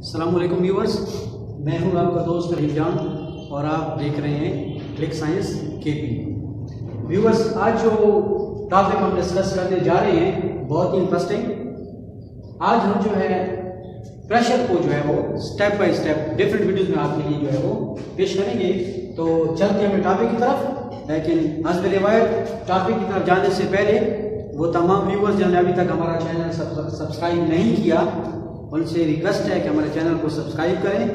अस्सलाम व्यूवर्स मैं हूँ आपका दोस्त रहीम जान और आप देख रहे हैं क्लिक साइंस के पी व्यूवर्स आज जो टॉपिक हम डिस्कस करने जा रहे हैं, बहुत ही इंटरेस्टिंग आज हम जो है प्रेशर को जो है वो step by step different videos में आपके लिए जो है वो पेश करेंगे. तो चलते हैं टॉपिक की तरफ़. लेकिन हजब रिवायत टॉपिक की तरफ़ जाने से पहले वो तमाम व्यूवर्स जिन्होंने अभी तक हमारा चैनल सब्सक्राइब नहीं किया, उनसे रिक्वेस्ट है कि हमारे चैनल को सब्सक्राइब करें,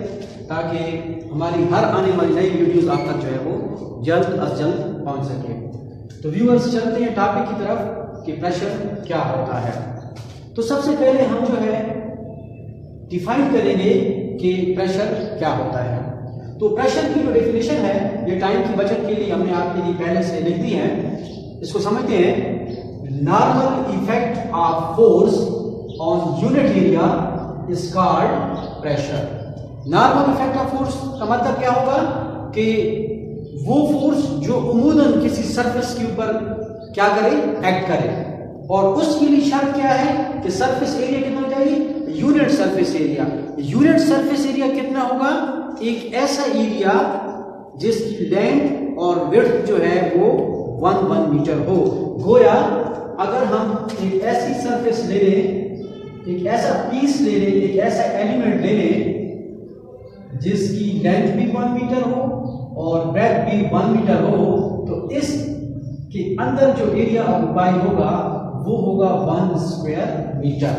ताकि हमारी हर आने वाली नई वीडियोस आप तक जो है वो जल्द अज जल्द पहुँच सके। तो व्यूवर्स चलते हैं टॉपिक की तरफ़ कि प्रेशर क्या होता है। तो सबसे पहले हम जो है डिफाइन करेंगे कि प्रेशर क्या होता है। तो प्रेशर की जो डेफिनेशन है, ये टाइम की बचत के लिए हमने आपके लिए पहले से लिख दी है। इसको समझते हैं। Normal effect of force on unit area is called pressure normal effect of force का मतलब क्या होगा? कि वो फोर्स जो उमूदन किसी सरफेस के ऊपर क्या करे? एक्ट करे। और उसके लिए शर्त क्या है? कि सरफेस एरिया कितना चाहिए unit surface area unit surface area कितना होगा? एक ऐसा एरिया जिसकी लेंथ और विड्थ जो है वो वन वन मीटर हो। गोया अगर हम एक ऐसी सरफेस ले लें, एक ऐसा पीस ले लें, एक ऐसा एलिमेंट ले लें, जिसकी लेंथ भी वन मीटर हो और ब्रेथ भी वन मीटर हो तो इस के अंदर जो एरिया ऑक्युपाई होगा, वो होगा वन स्क्वायर मीटर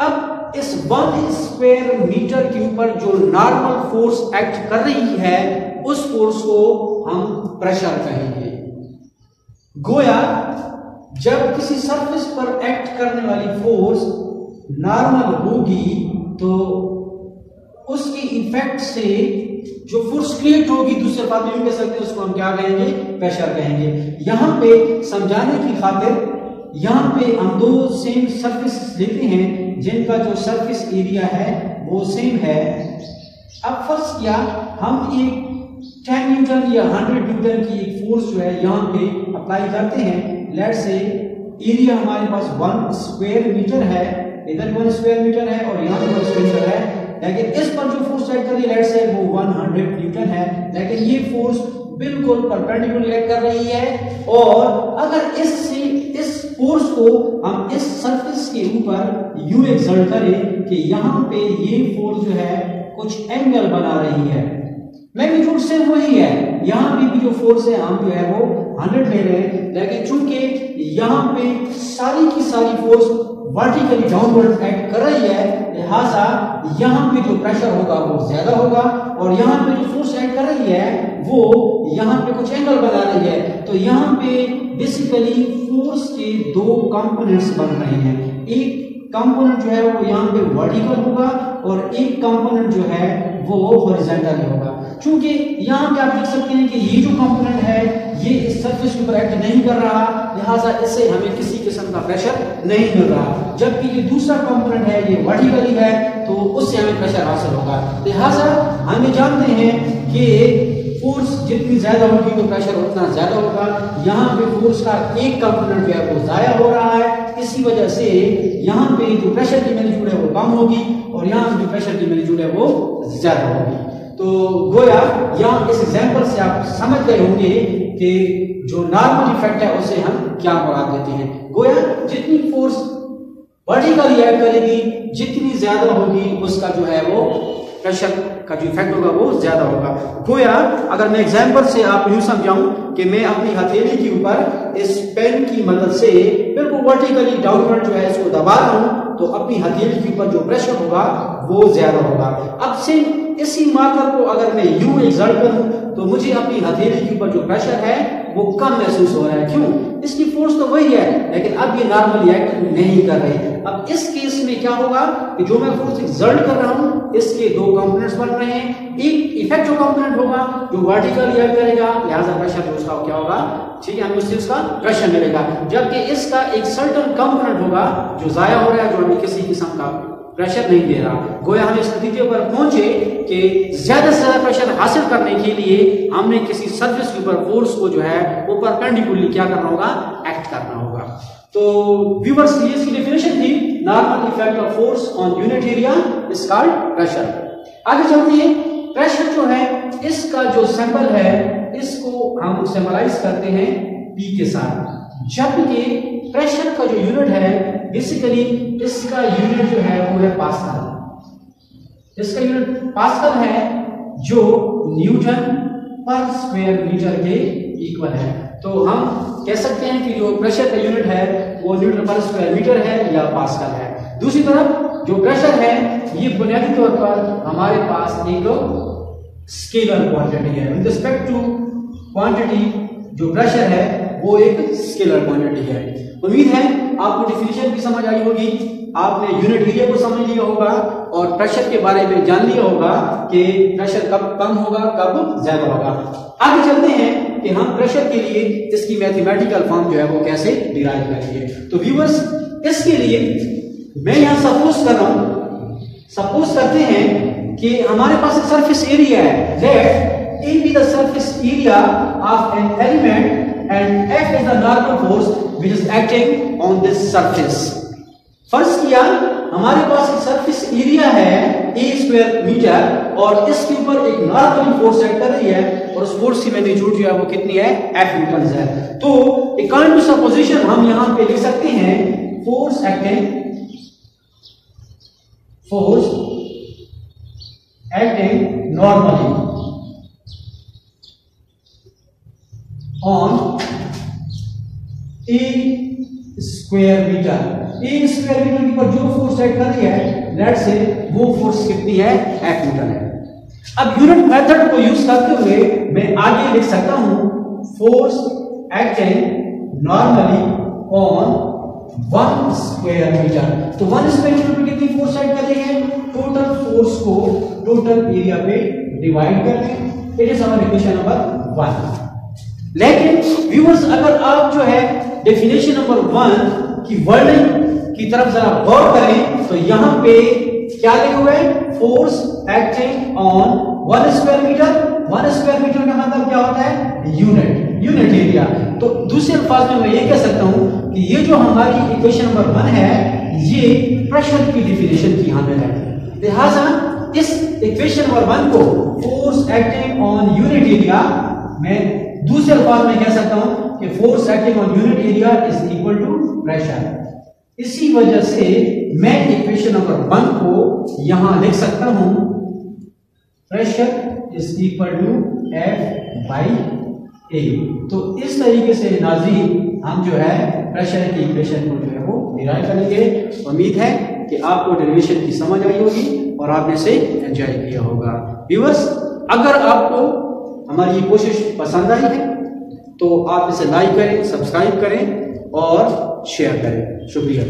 अब इस वन स्क्वायर मीटर के ऊपर जो नॉर्मल फोर्स एक्ट कर रही है, उस फोर्स को हम प्रेशर कहेंगे. गोया जब किसी सरफेस पर एक्ट करने वाली फोर्स नॉर्मल होगी तो उसकी इफ़ेक्ट से जो फोर्स क्रिएट होगी दूसरे बात में कह सकते हैं उसको हम क्या कहेंगे? प्रेशर कहेंगे। यहाँ पे समझाने की खातिर, यहाँ पे हम दो सेम सरफेस लेते हैं, जिनका जो सरफेस एरिया है, वो सेम है। अब फ़र्स्ट किया? हम एक 10 न्यूटन या 100 न्यूटन की एक फोर्स जो है, यहाँ पे अप्लाई करते हैं। लेट से एरिया हमारे पास वन स्क्वायर मीटर है, इधर वन स्क्वायर मीटर है और यहाँ वन स्क्वायर मीटर है। लेकिन इस पर जो फोर्स एक्ट कर रही है लेट से वो 100 न्यूटन है। लेकिन ये फोर्स बिल्कुल परपेंडिकुलर कर रही है और अगर इससे इस फोर्स को हम इस सरफेस के ऊपर यू एक्सर्ट करें कि यहाँ पे ये फोर्स जो है कुछ एंगल बना रही है। मैग्नीट्यूड से वही है। यहाँ पे भी जो फोर्स है, हम जो है वो 100 ले रहे। हैं लेकिन चूँकि यहाँ पे सारी की सारी फोर्स वर्टिकली डाउनवर्ड एक्ट कर रही है, लिहाजा यहाँ पे जो प्रेशर होगा वो ज़्यादा होगा और यहाँ पे जो फोर्स एक्ट कर रही है, वो यहाँ पे कुछ एंगल बना रही है। तो यहाँ पे बेसिकली फोर्स के दो कंपोनेंट्स बन रहे हैं। एक कंपोनेंट जो है वो यहाँ पे वर्टिकल होगा और एक कंपोनेंट जो है वो हॉरिजॉन्टल होगा। क्योंकि यहाँ पे आप देख सकते हैं कि ये जो कंपोनेंट है, ये इस सरफेस के ऊपर एक्ट नहीं कर रहा, लिहाजा इससे हमें किसी किस्म का प्रेशर नहीं मिल रहा। जबकि ये दूसरा कंपोनेंट है, ये वर्टिकली है तो उससे हमें प्रेशर हासिल होगा। लिहाजा हमें जानते हैं कि फोर्स जितनी ज़्यादा होगी तो प्रेशर उतना ज़्यादा होगा। यहाँ पे फोर्स का एक कंपोनेंट जो है वो जाया हो रहा है, इसी वजह से यहाँ पे जो प्रेशर की मैग्नीट्यूड है वो कम होगी और यहाँ जो प्रेशर की मैग्नीट्यूड है वो ज़्यादा होगी। तो गोया यहाँ इस एग्ज़ाम्पल से आप समझ गए होंगे कि जो नॉर्मल इफ़ेक्ट है, उसे हम क्या मुराद देते हैं। गोया, जितनी फोर्स बॉडी का रिएक्ट करेगी, जितनी ज़्यादा होगी, उसका जो है वो प्रेशर का जो इफ़ेक्ट होगा वो ज़्यादा होगा। गोया अगर मैं एग्ज़ाम्पल से आप यूँ समझाऊं कि मैं अपनी हथेली के ऊपर इस पेन की मदद से बिल्कुल वर्टिकली डाउनवर्ड जो है इसको दबा रहा तो अपनी हथेली के ऊपर जो प्रेशर होगा, वो ज़्यादा होगा। अब से इसी मार्कर को अगर मैं यू एग्जर्ट करूँ तो मुझे अपनी हथेली के ऊपर जो प्रेशर है वो कम महसूस हो रहा है। क्यों? इसकी फोर्स तो वही है, लेकिन अब ये नॉर्मली एक्ट नहीं कर रही अब इस केस में क्या होगा कि जो मैं फोर्स एग्जर्ट कर रहा हूँ, इसके दो कंपोनेंट्स बन रहे हैं। एक इफ़ेक्ट जो कंपोनेंट होगा, जो वर्टिकली एक्ट करेगा, लिहाजा प्रेशर उसका क्या होगा? ठीक है हमें उससे उसका प्रेशर मिलेगा। जबकि इसका एक सर्टन कंपोनेंट होगा, जो जाया हो रहा है, जो हमें किसी किस्म का प्रेशर नहीं दे रहा। गोया हम इस नतीजे पर पहुँचे कि ज़्यादा से ज़्यादा प्रेशर हासिल करने के लिए हमने किसी सर्फेस के ऊपर फोर्स को जो है, वो परपेंडिकुलरली क्या करना होगा? एक्ट करना होगा। तो व्यूवर्स ये इसकी डेफिनेशन थी normal effect of force on unit area is called pressure आगे चलते हैं। प्रेशर जो है, इसका जो सिंबल है, इसको हम सिंबलाइज करते हैं पी के साथ। जबकि प्रेशर का जो यूनिट है बेसिकली इसका यूनिट जो है वो है पास्कल इसका यूनिट पास्कल है जो न्यूटन पर स्क्वायर मीटर के इक्वल है. तो हम कह सकते हैं कि जो प्रेशर का यूनिट है, वो न्यूटन पर स्क्वायर मीटर है या पास्कल है. दूसरी तरफ़ जो प्रेशर है, ये बुनियादी तौर पर हमारे पास एक स्केलर क्वांटिटी है. विद रिस्पेक्ट टू क्वांटिटी जो प्रेशर है वो एक स्केलर क्वांटिटी है। उम्मीद है आपको डिफिनेशन भी समझ आई होगी। आपने यूनिट एरिया को समझ लिया होगा और प्रेशर के बारे में जान लिया होगा कि प्रेशर कब कम होगा, कब ज़्यादा होगा। आगे चलते हैं कि हम प्रेशर के लिए इसकी मैथमेटिकल फॉर्म जो है वो कैसे डिराइव करेंगे। तो व्यूअर्स इसके लिए मैं यहाँ सपोज़ कर रहा हूँ। सपोज़ करते हैं कि हमारे पास एक सरफेस एरिया है। Let A be the surface area of an element and F is the normal force which is acting on this surface first किया हमारे पास एक सरफेस एरिया है ए स्क्वायर मीटर और इसके ऊपर एक नॉर्मल फोर्स एक्ट कर रही है, और उस फोर्स की मैग्नीट्यूड जो है वो कितनी है? एफ़ न्यूटन है। तो अकॉर्डिंग टू सपोजिशन हम यहाँ पे लिख सकते हैं force acting force acting normally. On a square meter. A square meter के ऊपर जो फोर्स एक्ट कर रही है लेट से वो फोर्स कितनी है? एफ़ न्यूटन है। अब यूनिट मेथड को यूज़ करते हुए मैं आगे लिख सकता हूँ force acting normally on one square metre तो वन स्क्वायर मीटर पर कितनी फोर्स ऐड कर रही है? टोटल फोर्स को टोटल एरिया पे डिवाइड कर दें it is our equation number one लेकिन व्यूअर्स अगर आप जो है डेफिनेशन नंबर वन की वर्डिंग की तरफ़ जरा गौर करें तो यहाँ पे क्या लिखे हुए force acting on one square metre one square metre का मतलब क्या होता है? यूनिट यूनिट एरिया तो दूसरे अल्फाज में मैं ये कह सकता हूँ कि ये जो हमारी इक्वेशन नंबर वन है, ये प्रेशर की डिफिनेशन की हमें है। लिहाजा, इस इक्वेशन नंबर वन को force acting on unit area मैं दूसरे अल्फाज में कह सकता हूँ कि force acting on unit area is equal to pressure इसी वजह से मैं इक्वेशन नंबर वन को यहाँ लिख सकता हूँ pressure is equal to F by A तो इस तरीके से नाजी हम जो है प्रेशर की इक्वेशन को जो है वो डिराइव करेंगे। उम्मीद है कि आपको डेरिवेशन की समझ आई होगी और आपने इसे एंजॉय किया होगा। व्यूअर्स अगर आपको हमारी ये कोशिश पसंद आई है तो आप इसे लाइक करें सब्सक्राइब करें और शेयर करें। शुक्रिया।